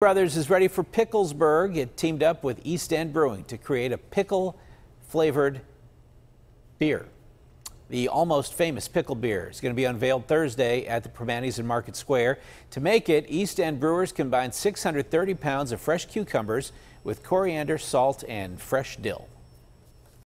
Brothers is ready for Picklesburg. It teamed up with East End Brewing to create a pickle flavored beer. The almost famous pickle beer is going to be unveiled Thursday at the Primanti's in Market Square. To make it, East End Brewers combined 630 pounds of fresh cucumbers with coriander, salt, and fresh dill.